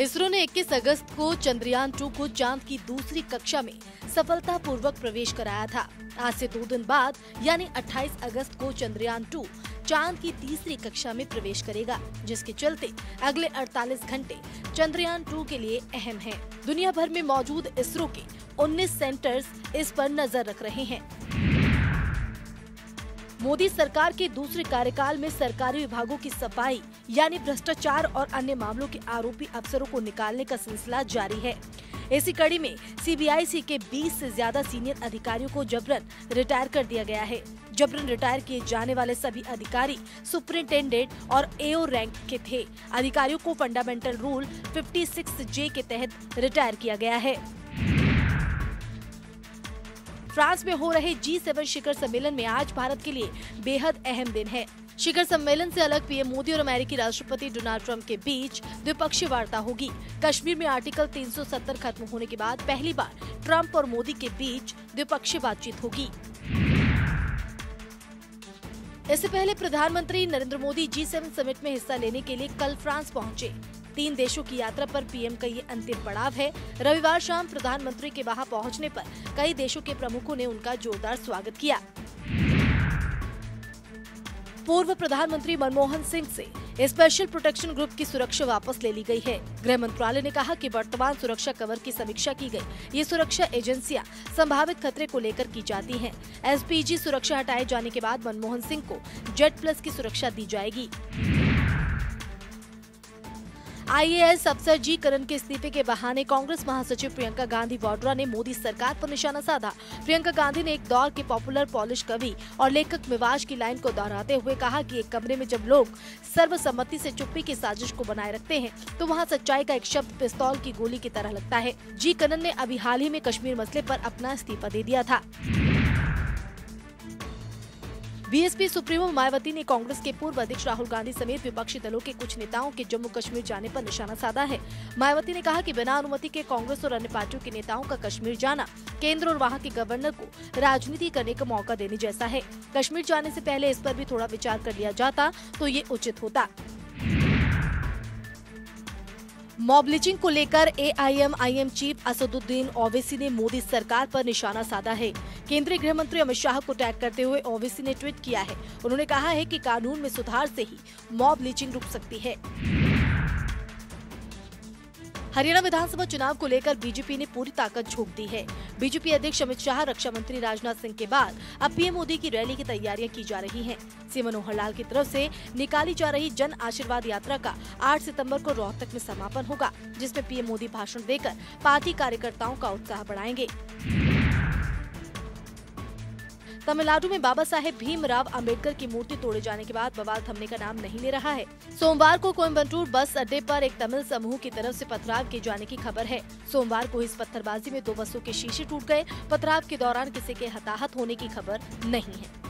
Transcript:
इसरो ने 21 अगस्त को चंद्रयान टू को चाँद की दूसरी कक्षा में सफलतापूर्वक प्रवेश कराया था आज से दो दिन बाद, यानी 28 अगस्त को चंद्रयान टू चाँद की तीसरी कक्षा में प्रवेश करेगा, जिसके चलते अगले 48 घंटे चंद्रयान टू के लिए अहम हैं। दुनिया भर में मौजूद इसरो के 19 सेंटर्स इस पर नज़र रख रहे हैं मोदी सरकार के दूसरे कार्यकाल में सरकारी विभागों की सफ़ाई, यानी भ्रष्टाचार और अन्य मामलों के आरोपी अफसरों को निकालने का सिलसिला जारी है। इसी कड़ी में सीबीआईसी के 20 से ज़्यादा सीनियर अधिकारियों को जबरन रिटायर कर दिया गया है। जबरन रिटायर किए जाने वाले सभी अधिकारी, सुपरिंटेंडेंट और एओ रैंक के थे। अधिकारियों को फंडामेंटल रूल 56 जे के तहत रिटायर किया गया है। फ्रांस में हो रहे जी सेवन शिखर सम्मेलन में आज भारत के लिए बेहद अहम दिन है। शिखर सम्मेलन से अलग पीएम मोदी और अमेरिकी राष्ट्रपति डोनाल्ड ट्रंप के बीच द्विपक्षीय वार्ता होगी। कश्मीर में आर्टिकल 370 खत्म होने के बाद पहली बार ट्रंप और मोदी के बीच द्विपक्षीय बातचीत होगी। इससे पहले प्रधानमंत्री Narendra Modi G seven summit में हिस्सा लेने के लिए कल फ्रांस पहुँचे। तीन देशों की यात्रा पर पीएम का ये अंतिम पड़ाव है। रविवार शाम प्रधानमंत्री के वहाँ पहुँचने पर कई देशों के प्रमुखों ने उनका जोरदार स्वागत किया। पूर्व प्रधानमंत्री मनमोहन सिंह से स्पेशल प्रोटेक्शन ग्रुप की सुरक्षा वापस ले ली गई है। गृह मंत्रालय ने कहा कि वर्तमान सुरक्षा कवर की समीक्षा की गई। ये सुरक्षा एजेंसियाँ संभावित खतरे को लेकर की जाती हैं। एसपीजी सुरक्षा हटाए जाने के बाद मनमोहन सिंह को जेट प्लस की सुरक्षा दी जाएगी। आईएएस अफसर जी करण के इस्तीफे के बहाने कांग्रेस महासचिव प्रियंका गांधी वाड्रा ने मोदी सरकार पर निशाना साधा। प्रियंका गांधी ने एक दौर के पॉपुलर पॉलिश कवि और लेखक मिवाज की लाइन को दोहराते हुए कहा कि एक कमरे में जब लोग सर्वसम्मति से चुप्पी की साजिश को बनाए रखते हैं तो वहाँ सच्चाई का एक शब्द पिस्तौल की गोली की तरह लगता है। जी करण ने अभी हाल ही में कश्मीर मसले आरोप अपना इस्तीफा दे दिया था। बीएसपी सुप्रीमो मायावती ने कांग्रेस के पूर्व अध्यक्ष राहुल गांधी समेत विपक्षी दलों के कुछ नेताओं के जम्मू कश्मीर जाने पर निशाना साधा है। मायावती ने कहा कि बिना अनुमति के कांग्रेस और अन्य पार्टियों के नेताओं का कश्मीर जाना, केंद्र और वहाँ के गवर्नर को राजनीति करने का मौका देने जैसा है। कश्मीर जाने ऐसी पहले इस पर भी थोड़ा विचार कर लिया जाता तो ये उचित होता। मॉब लिचिंग को लेकर एआईएमआईएम चीफ असदुद्दीन ओवैसी ने मोदी सरकार पर निशाना साधा है। केंद्रीय गृह मंत्री अमित शाह को टैग करते हुए ओवैसी ने ट्वीट किया है। उन्होंने कहा है कि कानून में सुधार से ही मॉब लिचिंग रुक सकती है। हरियाणा विधानसभा चुनाव को लेकर बीजेपी ने पूरी ताकत झोंक दी है। बीजेपी अध्यक्ष अमित शाह, रक्षा मंत्री राजनाथ सिंह के बाद अब पीएम मोदी की रैली की तैयारियाँ की जा रही हैं। सी मनोहर लाल की तरफ़ से निकाली जा रही जन आशीर्वाद यात्रा का 8 सितंबर को रोहतक में समापन होगा, जिसमें पीएम मोदी भाषण देकर पार्टी कार्यकर्ताओं का उत्साह बढ़ाएँगे। तमिलनाडु में बाबा साहेब भीमराव अंबेडकर की मूर्ति तोड़े जाने के बाद बवाल थमने का नाम नहीं ले रहा है। सोमवार को कोयम्बटूर बस अड्डे पर एक तमिल समूह की तरफ़ से पथराव किए जाने की खबर है। सोमवार को इस पत्थरबाजी में दो बसों के शीशे टूट गए। पथराव के दौरान किसी के हताहत होने की खबर नहीं है।